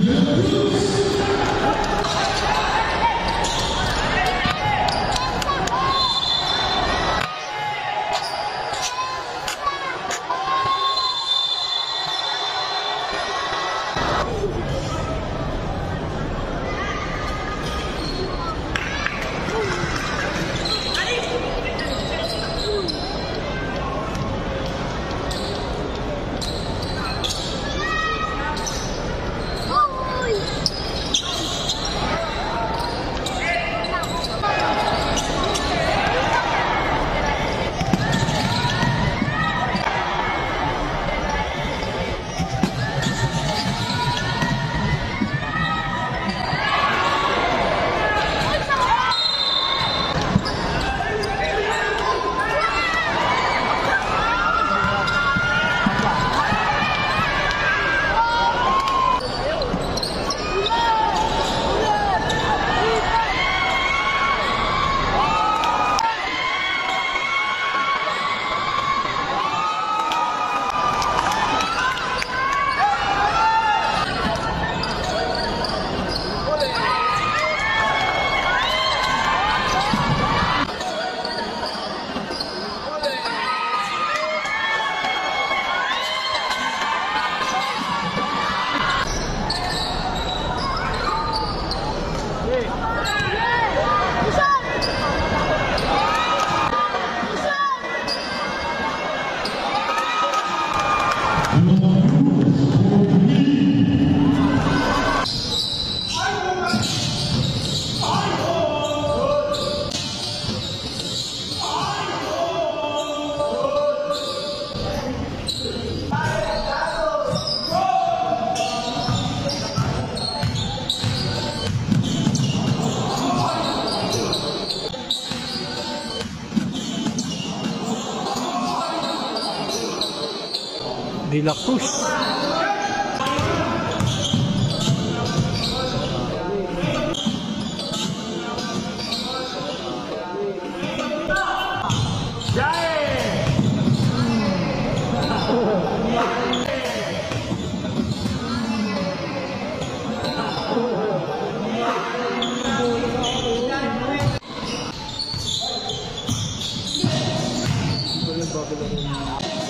Jesus. Lord. De La Cruz. Babylon.